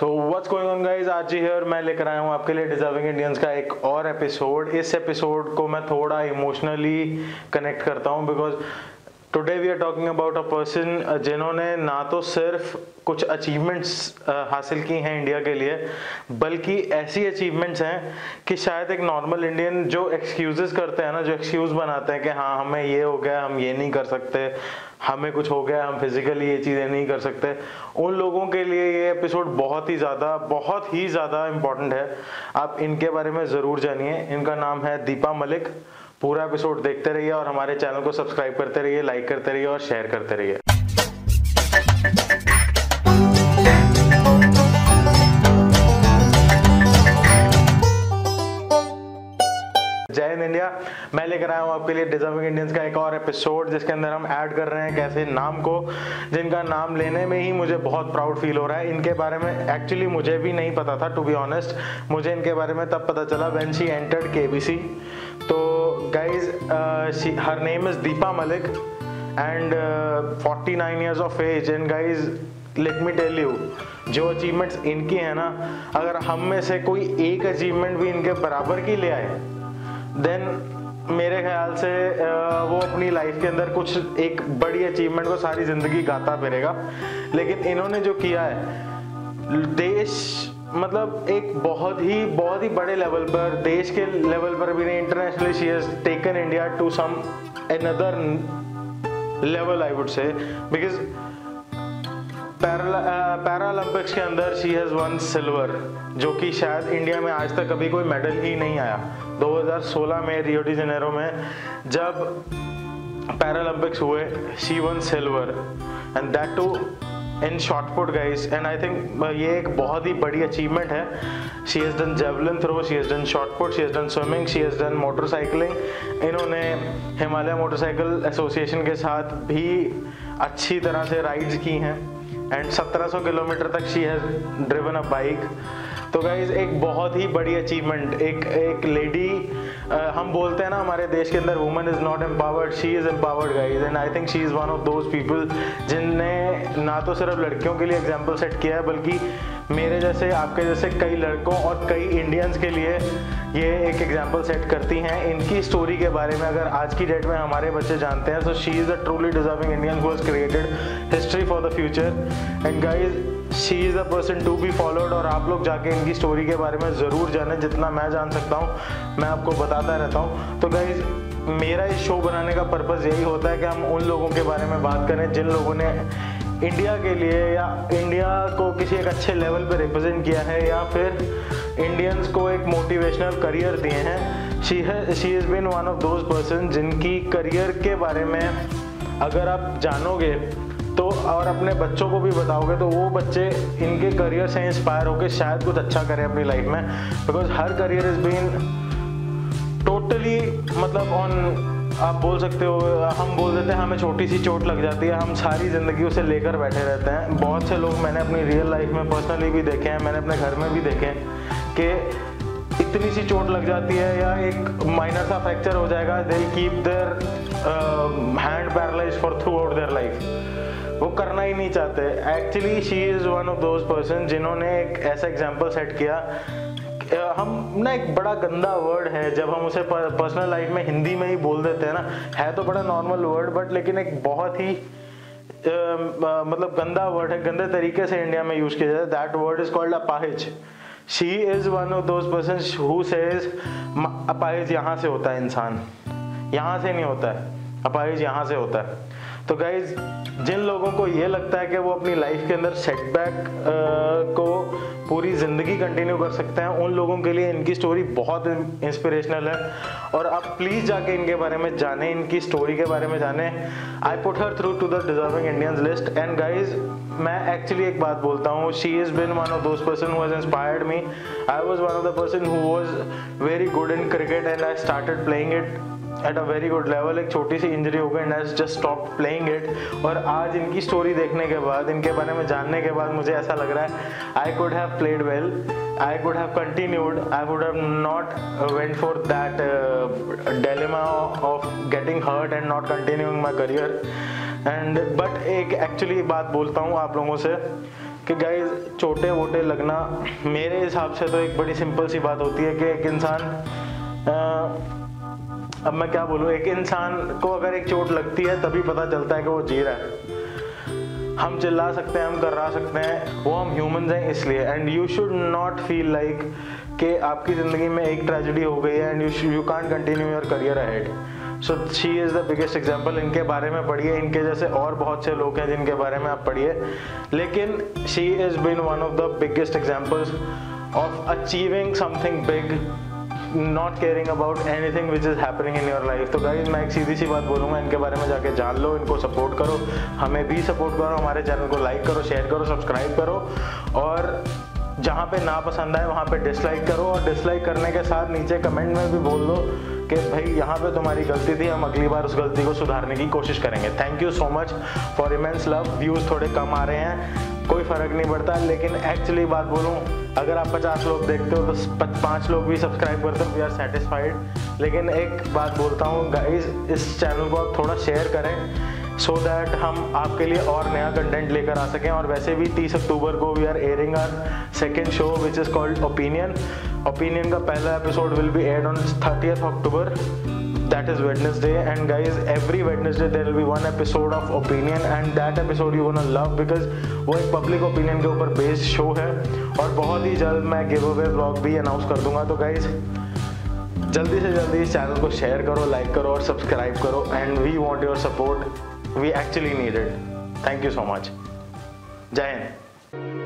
So what's going on guys आज ही here मैं लेकर आया हूँ आपके लिए डिजर्विंग इंडियंस का एक और एपिसोड इस एपिसोड को मैं थोड़ा इमोशनली कनेक्ट करता हूँ because today we are talking about a person जिन्होंने ना तो सिर्फ़ कुछ अचीवमेंट्स uh, हासिल की हैं इंडिया के लिए बल्कि ऐसी अचीवमेंट्स हैं कि शायद एक नॉर्मल इंडियन जो एक्सक्यूजेस करते हैं ना जो एक्सक्यूज बनाते हैं कि हाँ हमें ये हो गया हम ये नहीं कर सकते हमें कुछ हो गया हम फिजिकली ये चीज़ें नहीं कर सकते। उन लोगों के लिए ये एपिसोड बहुत ही ज़्यादा बहुत ही ज़्यादा इंपॉर्टेंट है। आप इनके बारे में ज़रूर जानिए। इनका नाम है दीपा मलिक। पूरा एपिसोड देखते रहिए और हमारे चैनल को सब्सक्राइब करते रहिए लाइक करते रहिए और शेयर करते रहिए। जय हिंद इंडिया। मैं लेकर आया हूँ आपके लिए डिजर्विंग इंडियंस का एक और एपिसोड जिसके अंदर हम ऐड कर रहे हैं कैसे नाम को, जिनका नाम लेने में ही मुझे बहुत प्राउड फील हो रहा है। इनके बारे में एक्चुअली मुझे भी नहीं पता था टू बी ऑनेस्ट मुझे इनके बारे में तब पता चला व्हेन शी एंटर्ड केबीसी तो guys her name is Deepa Malik and 49 nine years of age and guys let me tell you जो अचीवमेंट्स इनकी है ना, अगर हम में से कोई एक अचीवमेंट भी इनके बराबर की ले आए देन मेरे ख्याल से वो अपनी लाइफ के अंदर कुछ एक बड़ी अचीवमेंट को सारी ज़िंदगी गाता फिरेगा। लेकिन इन्होंने जो किया है, देश मतलब एक बहुत ही बहुत ही बड़े लेवल पर, देश के लेवल पर भी नहीं internationally she has taken India to some another level I would say because Paralympics के अंदर शी हैज़ वन सिल्वर जो कि शायद इंडिया में आज तक कभी कोई मेडल ही नहीं आया। 2016 में रियो डी जेनेरो में जब पैरालंपिक्स हुए she won silver and that too in shot put guys and I think ये एक बहुत ही बड़ी अचीवमेंट है। She has done javelin throw she has done shot put she has done swimming she has done motorcycling इन्होंने Himalaya motorcycle association के साथ भी अच्छी तरह से राइड्स की हैं। एंड 1700 किलोमीटर तक she has driven a bike तो गाइज़ एक बहुत ही बड़ी अचीवमेंट एक एक लेडी हम बोलते हैं ना, हमारे देश के अंदर women is not empowered she is empowered guys and I think she is one of those people जिनने ना तो सिर्फ़ लड़कियों के लिए एग्ज़ाम्पल सेट किया है, बल्कि मेरे जैसे, आपके जैसे कई लड़कों और कई इंडियंस के लिए ये एक एग्ज़ाम्पल सेट करती हैं। इनकी स्टोरी के बारे में अगर आज की डेट में हमारे बच्चे जानते हैं तो she is a truly deserving Indian who created history for the future and guys she is a person to be followed और आप लोग जाके इनकी स्टोरी के बारे में ज़रूर जाने, जितना मैं जान सकता हूँ, मैं आपको बताता रहता हूँ। तो गाइज़ मेरा इस शो बनाने का पर्पज़ यही होता है कि हम उन लोगों के बारे में बात करें, जिन लोगों ने इंडिया के लिए या इंडिया को किसी एक अच्छे लेवल पर रिप्रेजेंट किया है, या फिर इंडियंस को एक मोटिवेशनल करियर दिए हैं। शी है she is been one of those person जिनकी करियर के बारे में अगर आप जानोगे तो और अपने बच्चों को भी बताओगे तो वो बच्चे इनके करियर से इंस्पायर होकर शायद कुछ अच्छा करें अपनी लाइफ में। Because her career is been totally मतलब ऑन आप बोल सकते हो, हम बोल देते हैं हमें छोटी सी चोट लग जाती है, हम सारी ज़िंदगी उसे लेकर बैठे रहते हैं। बहुत से लोग मैंने अपनी रियल लाइफ में पर्सनली भी देखे हैं, मैंने अपने घर में भी देखे हैं कि इतनी सी चोट लग जाती है या एक माइनर सा फ्रैक्चर हो जाएगा they keep their hand paralyse for throughout their life वो करना ही नहीं चाहते। Actually she is one of those person जिन्होंने एक ऐसा एग्ज़ाम्पल सेट किया। हम ना एक बड़ा गंदा वर्ड है, जब हम उसे पर्सनल लाइफ में हिंदी में ही बोल देते हैं ना, है तो बड़ा नॉर्मल वर्ड बट लेकिन एक बहुत ही मतलब गंदा वर्ड है, गंदे तरीके से इंडिया में यूज़ किया जाता है। दैट वर्ड इज़ कॉल्ड अपाहिज she is one of those person who says अपाहिज यहाँ से होता है इंसान। यहाँ से नहीं होता है। अपाहिज यहाँ से होता है। तो गाइज़ जिन लोगों को ये लगता है कि वो अपनी लाइफ के अंदर सेटबैक को पूरी ज़िंदगी कंटिन्यू कर सकते हैं, उन लोगों के लिए इनकी स्टोरी बहुत इंस्पिरेशनल है। और आप प्लीज़ जाके इनके बारे में जाने, इनकी स्टोरी के बारे में जाने। I put her through to the deserving Indians list and guys मैं एक्चुअली एक बात बोलता हूँ she is been one of those person has inspired me I was one of the person who was very good in cricket and I started playing it at a very good level एक छोटी सी injury हो गई and I just stop playing it और आज इनकी story देखने के बाद, इनके बारे में जानने के बाद मुझे ऐसा लग रहा है I could have played well I could have continued I would have not went for that dilemma of getting hurt and not continuing my career and but एक एक्चुअली बात बोलता हूँ आप लोगों से, कि गाइज़ छोटे वोटे लगना, मेरे हिसाब से तो एक बड़ी सिंपल सी बात होती है कि एक इंसान अब मैं क्या बोलूँ, एक इंसान को अगर एक चोट लगती है, तभी पता चलता है कि वो जी रहा है। हम चिल्ला सकते हैं, हम कर्रा सकते हैं, वो हम ह्यूमन हैं इसलिए। And you should not feel like कि आपकी ज़िंदगी में एक ट्रेजिडी हो गई है and you you can continue your career ahead so she is the biggest example इनके बारे में पढ़िए, इनके जैसे और बहुत से लोग हैं जिनके बारे में आप पढ़िए। लेकिन she is been one of the biggest examples of achieving something big not caring about anything which is happening in your life तो गाइज़ मैं एक सीधी सी बात बोलूँगा, इनके बारे में जाके जान लो, इनको सपोर्ट करो, हमें भी सपोर्ट करो, हमारे चैनल को लाइक करो शेयर करो सब्सक्राइब करो, और जहाँ पे ना पसंद आए, वहाँ पे डिसलाइक करो, और डिसलाइक करने के साथ नीचे कमेंट में भी बोल दो कि भाई यहाँ पे तुम्हारी गलती थी, हम अगली बार उस गलती को सुधारने की कोशिश करेंगे। Thank you so much for immense love views थोड़े कम आ रहे हैं, कोई फ़र्क नहीं पड़ता, लेकिन एक्चुअली बात बोलूँ, अगर आप पचास लोग देखते हो तो पाँच लोग भी सब्सक्राइब करते हो वी आर सेटिस्फाइड लेकिन एक बात बोलता हूँ गाइज़ इस चैनल को आप थोड़ा शेयर करें। सो so दैट हम आपके लिए और नया कंटेंट लेकर आ सकें। और वैसे भी 30 अक्टूबर को we are airing our second show which is called opinion opinion का पहला episode will be aired on thirty October that is Wednesday. And guys, every Wednesday there will be one episode of opinion. And that episode you gonna love because वो एक public opinion के ऊपर based show है। और बहुत ही जल्द मैं गिव अवे ब्लॉग भी अनाउंस कर दूँगा। तो गाइज़ जल्दी से जल्दी इस चैनल को शेयर करो लाइक करो और सब्सक्राइब करो। And we want your support we actually need it. Thank you so much. Jayan.